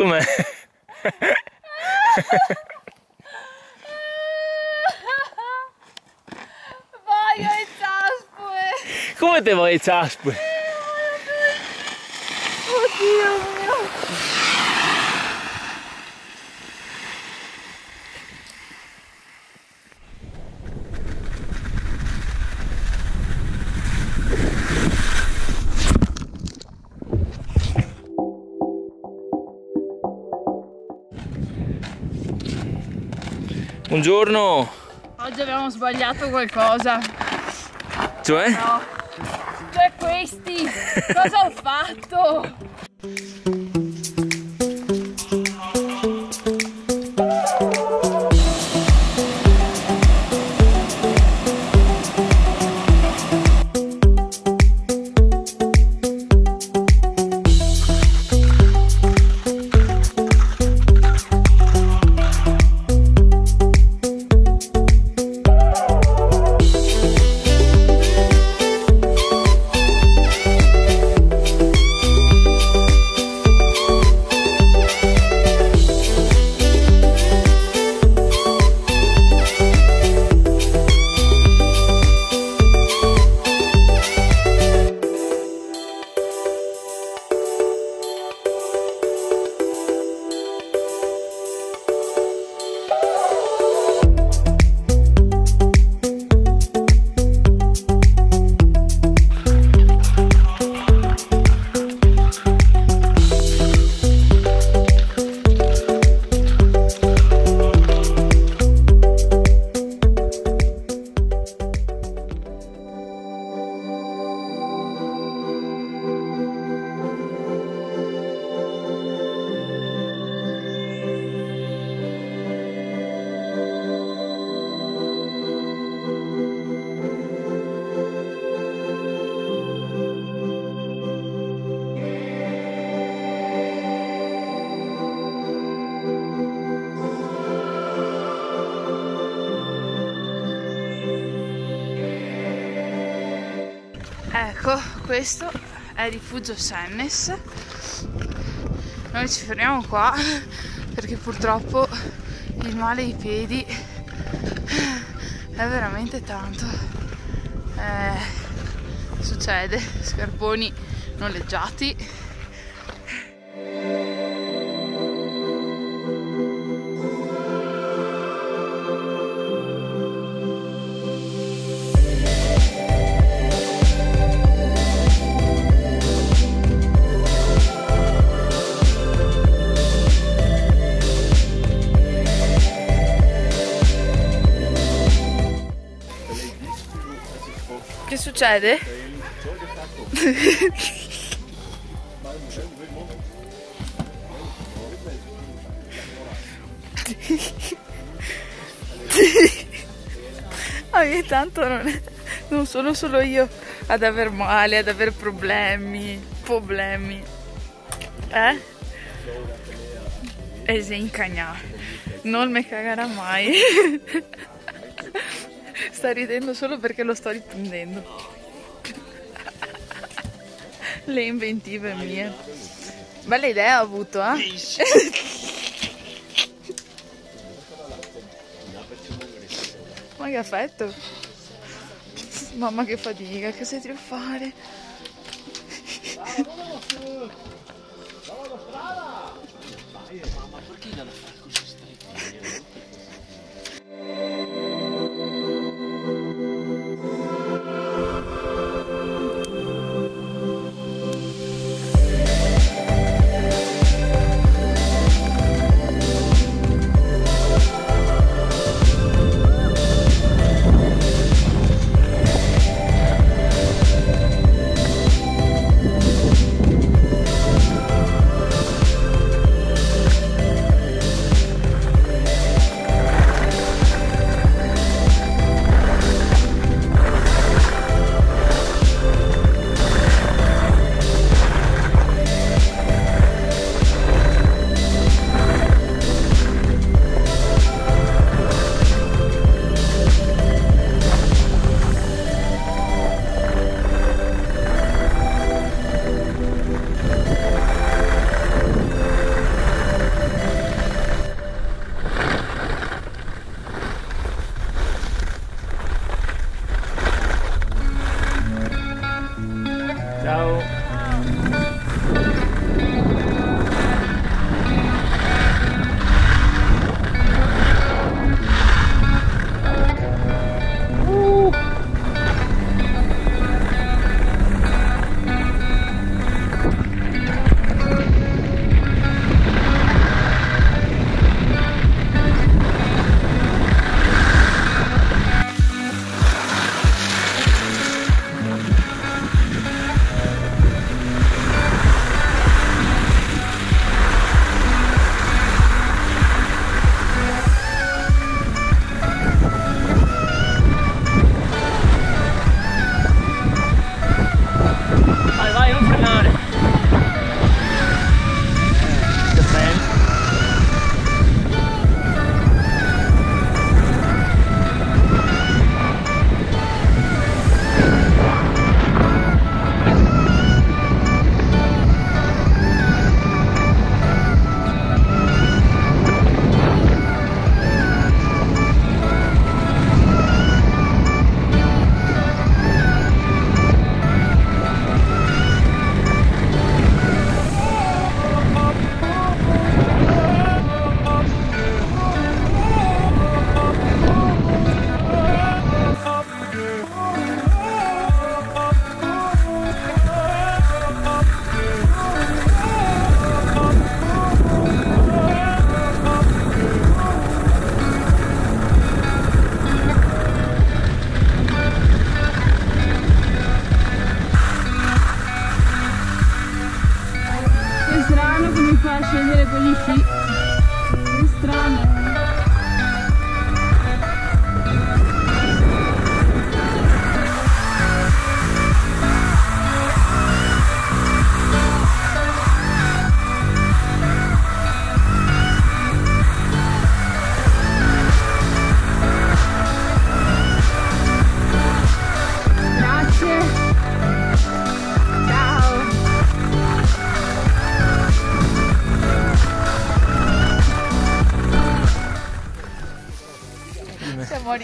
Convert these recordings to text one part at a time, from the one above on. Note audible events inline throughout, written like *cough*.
Guck mal. War ja jetzt Arschbull. Guck mal, der war jetzt Arschbull. Buongiorno! Oggi abbiamo sbagliato qualcosa. Cioè? No. Cioè questi! Cosa ho fatto? Questo è Rifugio Sennes. Noi ci fermiamo qua perché purtroppo il male ai piedi è veramente tanto. Eh, succede, scarponi noleggiati. Succede? *laughs* Ogni tanto non, è- non sono solo io ad aver male, ad aver problemi, problemi. Eh? E si incagna. Non mi cagherà mai. *laughs* sta ridendo solo perché lo sto riprendendo. *laughs* Le inventive mie. Bella idea ho avuto, eh? Ma che affetto. Mamma che fatica, che sei a fare? Bravo, brava! Ma perché la fai così stretta?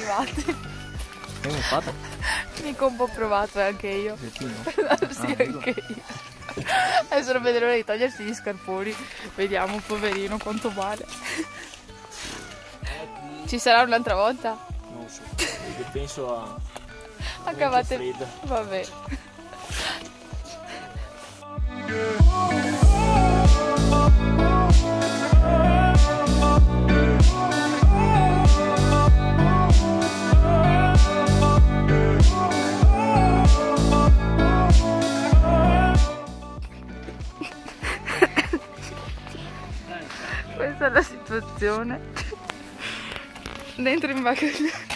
Arrivati. Abbiamo fatto? Mica un po' provato anche io. Sì, *laughs* anche io. Adesso non vedo l'ora di togliersi gli scarponi. Vediamo, poverino, quanto vale. Ci sarà un'altra volta? Non so. Penso a... Accavate. freddo. Vabbè. Questa è la situazione. Dentro in bagaglia.